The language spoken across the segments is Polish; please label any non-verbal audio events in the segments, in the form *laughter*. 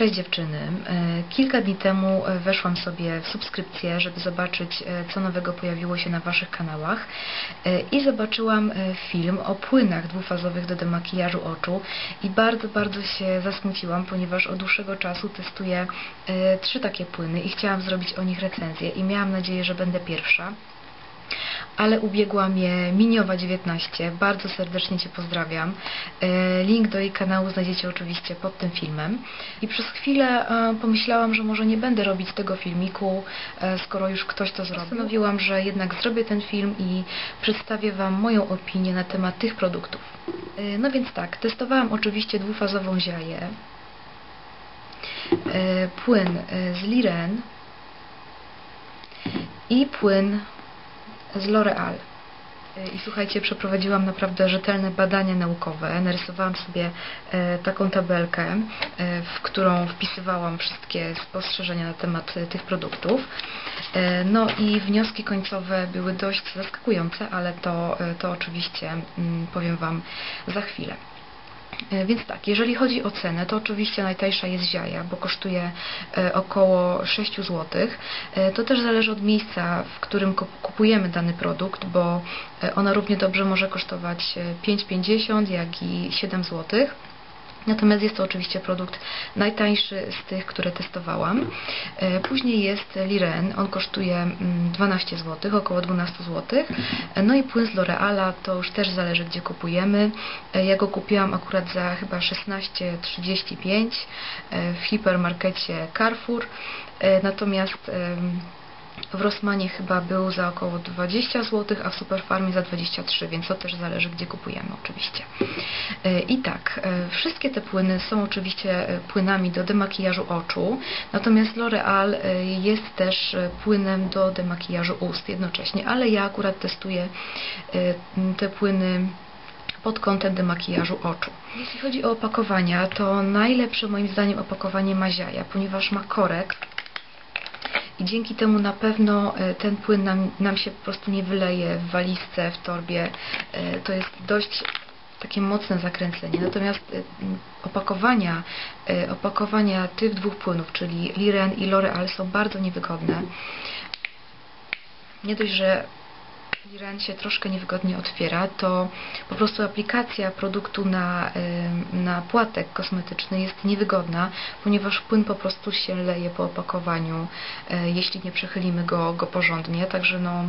Cześć dziewczyny. E, Kilka dni temu e, weszłam sobie w subskrypcję, żeby zobaczyć, e, co nowego pojawiło się na Waszych kanałach i zobaczyłam film o płynach dwufazowych do demakijażu oczu i bardzo, bardzo się zasmuciłam, ponieważ od dłuższego czasu testuję trzy takie płyny i chciałam zrobić o nich recenzję i miałam nadzieję, że będę pierwsza ale ubiegła mnie Miniowa19. Bardzo serdecznie Cię pozdrawiam. E, Link do jej kanału znajdziecie oczywiście pod tym filmem. I przez chwilę e, pomyślałam, że może nie będę robić tego filmiku, e, skoro już ktoś to zrobił. Postanowiłam, że jednak zrobię ten film i przedstawię Wam moją opinię na temat tych produktów. No więc tak, testowałam oczywiście dwufazową ziaję, płyn z Liren i płyn z L'Oreal. I słuchajcie, przeprowadziłam naprawdę rzetelne badania naukowe. Narysowałam sobie e, taką tabelkę, e, w którą wpisywałam wszystkie spostrzeżenia na temat e, tych produktów. No i wnioski końcowe były dość zaskakujące, ale to, to oczywiście mm, powiem Wam za chwilę. E, Więc tak, jeżeli chodzi o cenę, to oczywiście najtańsza jest ziaja, bo kosztuje e, około 6 zł. E, To też zależy od miejsca, w którym kup- kupujemy dany produkt, bo ona równie dobrze może kosztować e, 5,50 jak i 7 zł. Natomiast jest to oczywiście produkt najtańszy z tych, które testowałam. E, Później jest Liren, on kosztuje mm, 12 zł, około 12 zł. E, No i płyn z L'Oreala to już też zależy gdzie kupujemy. E, Ja go kupiłam akurat za chyba 16,35 e, w hipermarkecie Carrefour. Natomiast w Rossmanie chyba był za około 20 zł, a w Superfarmie za 23, więc to też zależy, gdzie kupujemy oczywiście. E, I tak, e, wszystkie te płyny są oczywiście e, płynami do demakijażu oczu, natomiast L'Oreal jest też płynem do demakijażu ust jednocześnie, ale ja akurat testuję te płyny pod kątem demakijażu oczu. Jeśli chodzi o opakowania, to najlepsze moim zdaniem opakowanie ma ponieważ ma korek i dzięki temu na pewno e, ten płyn nam, nam się po prostu nie wyleje w walizce, w torbie. E, To jest dość takie mocne zakręcenie. Natomiast e, opakowania, opakowania tych dwóch płynów, czyli Liren i L'Oreal są bardzo niewygodne. Nie dość, że Liren się troszkę niewygodnie otwiera, to po prostu aplikacja produktu na, na płatek kosmetyczny jest niewygodna, ponieważ płyn po prostu się leje po opakowaniu, e, jeśli nie przechylimy go, go porządnie, także no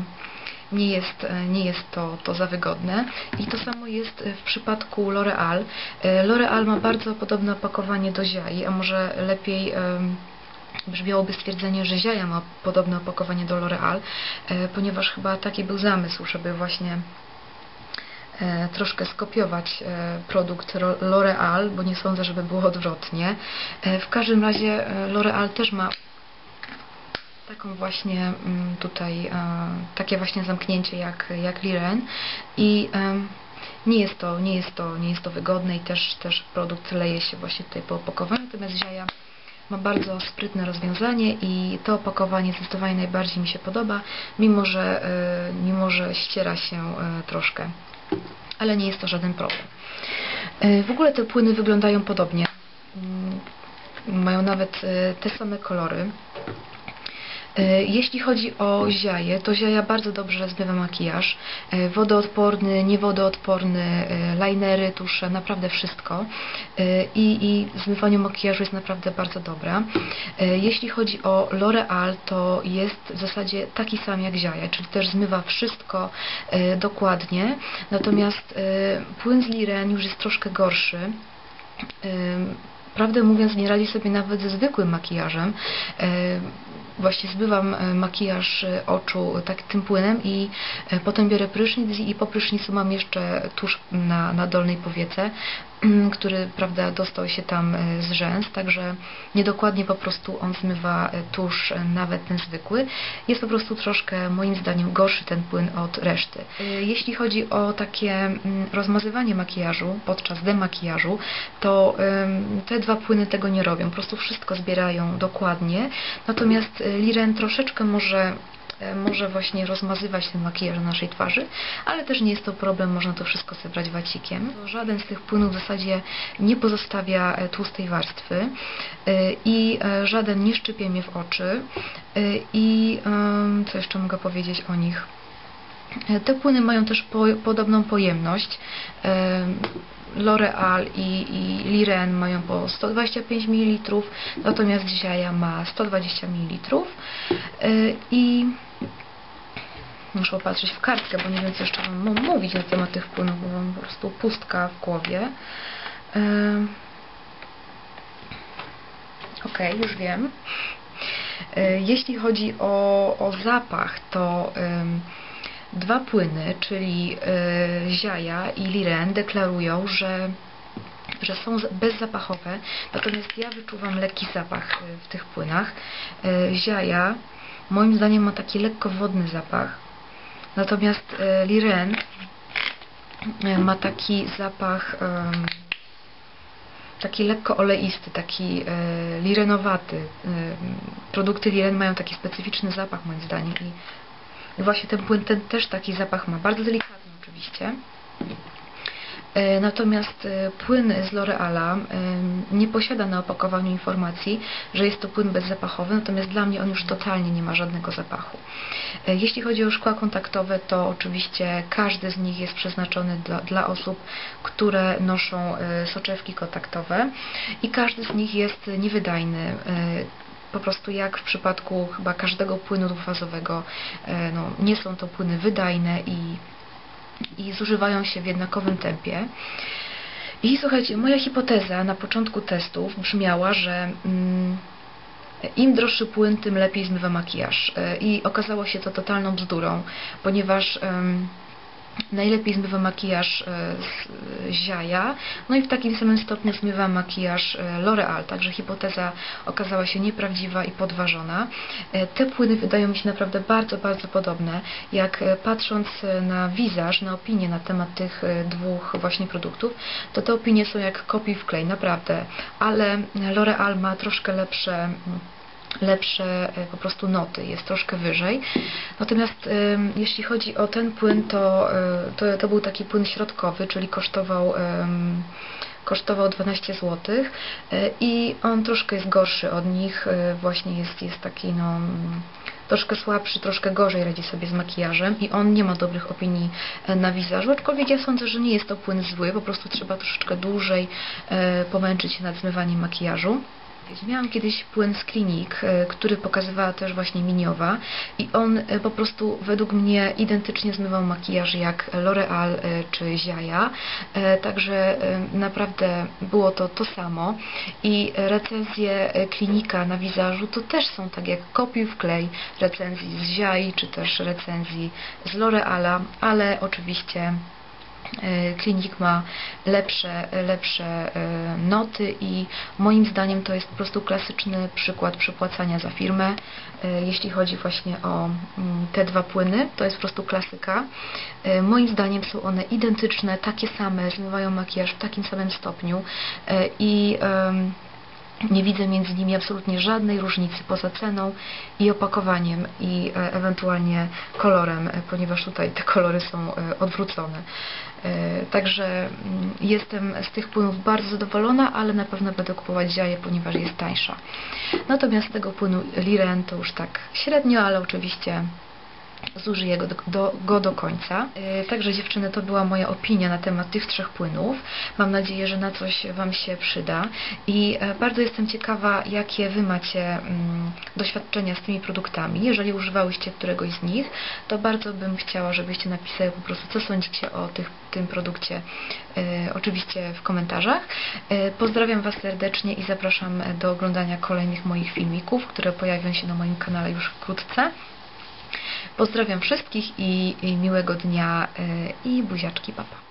nie jest, e, nie jest to, to za wygodne. I to samo jest w przypadku L'Oreal. E, L'Oreal ma bardzo podobne opakowanie do Ziai, a może lepiej brzmiałoby stwierdzenie, że Ziaja ma podobne opakowanie do L'Oreal, e, ponieważ chyba taki był zamysł, żeby właśnie e, troszkę skopiować e, produkt Ro- L'Oreal, bo nie sądzę, żeby było odwrotnie. W każdym razie L'Oreal też ma taką właśnie mm, tutaj takie właśnie zamknięcie jak, jak Liren i nie jest to, nie jest to, nie jest to wygodne i też, też produkt leje się właśnie tutaj po opakowaniu, natomiast Ziaja ma bardzo sprytne rozwiązanie i to opakowanie zdecydowanie najbardziej mi się podoba, mimo że, e, mimo że ściera się e, troszkę, ale nie jest to żaden problem. E, W ogóle te płyny wyglądają podobnie. Mm, Mają nawet te same kolory. E, Jeśli chodzi o ziaję, to ziaja bardzo dobrze zmywa makijaż. E, Wodoodporny, niewodoodporny, e, linery, tusze, naprawdę wszystko. I, I zmywanie makijażu jest naprawdę bardzo dobra. Jeśli chodzi o L'Oreal, to jest w zasadzie taki sam jak ziaja, czyli też zmywa wszystko dokładnie. Natomiast płyn z Liren już jest troszkę gorszy. Prawdę mówiąc, nie radzi sobie nawet ze zwykłym makijażem. E, Właśnie zbywam e, makijaż e, oczu tak tym płynem i e, potem biorę prysznic i po prysznicu mam jeszcze tusz na, na dolnej powiece, *clears throat* który prawda dostał się tam e, z rzęs, także niedokładnie po prostu on zmywa e, tusz, e, nawet ten zwykły. Jest po prostu troszkę moim zdaniem gorszy ten płyn od reszty. E, Jeśli chodzi o takie mm, rozmazywanie makijażu podczas demakijażu, to te dwa płyny tego nie robią, po prostu wszystko zbierają dokładnie. Natomiast e, Liren troszeczkę może e, może właśnie rozmazywać ten makijaż na naszej twarzy, ale też nie jest to problem, można to wszystko zebrać wacikiem. Żaden z tych płynów w zasadzie nie pozostawia e, tłustej warstwy e, i żaden nie szczypie mnie w oczy i co jeszcze mogę powiedzieć o nich? Te płyny mają też po, podobną pojemność. L'Oreal i, i Liren mają po 125 ml, natomiast Ziaja ma 120 ml. I muszę popatrzeć w kartkę, bo nie wiem co jeszcze Wam mówić na temat tych płynów, bo mam po prostu pustka w głowie. Ok, już wiem. Jeśli chodzi o, o zapach, to Dwa płyny, czyli y, Ziaja i Liren deklarują, że że są bezzapachowe, natomiast ja wyczuwam lekki zapach y, w tych płynach. Y, Ziaja moim zdaniem ma taki lekko wodny zapach, natomiast Liren ma taki zapach taki lekko oleisty, taki lirenowaty. Produkty Liren mają taki specyficzny zapach moim zdaniem i i właśnie ten płyn ten też taki zapach ma, bardzo delikatny oczywiście. E, natomiast e, płyn z L'Oreala e, nie posiada na opakowaniu informacji, że jest to płyn bezzapachowy, natomiast dla mnie on już totalnie nie ma żadnego zapachu. Jeśli chodzi o szkła kontaktowe, to oczywiście każdy z nich jest przeznaczony dla, dla osób, które noszą soczewki kontaktowe i każdy z nich jest niewydajny po prostu jak w przypadku chyba każdego płynu dwufazowego, e, no, nie są to płyny wydajne i, i zużywają się w jednakowym tempie. I słuchajcie, moja hipoteza na początku testów brzmiała, że mm, im droższy płyn, tym lepiej zmywa makijaż. E, I okazało się to totalną bzdurą, ponieważ Najlepiej zmywa makijaż e, z Ziaja, no i w takim samym stopniu zmywa makijaż e, L'Oreal, także hipoteza okazała się nieprawdziwa i podważona. E, te płyny wydają mi się naprawdę bardzo, bardzo podobne, jak patrząc na wizaż, na opinie na temat tych dwóch właśnie produktów, to te opinie są jak kopiuj w klej, naprawdę, ale L'Oreal ma troszkę lepsze lepsze e, po prostu noty, jest troszkę wyżej. Natomiast jeśli chodzi o ten płyn, to, e, to, to był taki płyn środkowy, czyli kosztował kosztował 12 zł e, i on troszkę jest gorszy od nich, właśnie jest, jest taki no troszkę słabszy, troszkę gorzej radzi sobie z makijażem i on nie ma dobrych opinii na wizażu, aczkolwiek ja sądzę, że nie jest to płyn zły, po prostu trzeba troszeczkę dłużej pomęczyć się nad zmywaniem makijażu. Miałam kiedyś płyn z klinik, e, który pokazywała też właśnie Miniowa i on e, po prostu według mnie identycznie zmywał makijaż jak L'Oreal e, czy Ziaja, także naprawdę było to to samo. I recenzje klinika na wizażu to też są tak jak kopiuj w klej recenzji z Ziai czy też recenzji z L'Oreala, ale oczywiście klinik ma lepsze, lepsze e, noty i moim zdaniem to jest po prostu klasyczny przykład przepłacania za firmę. E, jeśli chodzi właśnie o mm, te dwa płyny, to jest po prostu klasyka. Moim zdaniem są one identyczne, takie same, zmywają makijaż w takim samym stopniu i nie widzę między nimi absolutnie żadnej różnicy poza ceną i opakowaniem i e, ewentualnie kolorem, e, ponieważ tutaj te kolory są e, odwrócone. Także mm, jestem z tych płynów bardzo zadowolona, ale na pewno będę kupować ziaje, ponieważ jest tańsza. Natomiast tego płynu Liren to już tak średnio, ale oczywiście zużyję go do, do, go do końca. Yy, także dziewczyny, to była moja opinia na temat tych trzech płynów. Mam nadzieję, że na coś Wam się przyda i e, bardzo jestem ciekawa, jakie Wy macie mm, doświadczenia z tymi produktami. Jeżeli używałyście któregoś z nich, to bardzo bym chciała, żebyście napisały po prostu, co sądzicie o tych, tym produkcie, e, oczywiście w komentarzach. E, pozdrawiam Was serdecznie i zapraszam do oglądania kolejnych moich filmików, które pojawią się na moim kanale już wkrótce. Pozdrawiam wszystkich i, miłego dnia y, i buziaczki papa.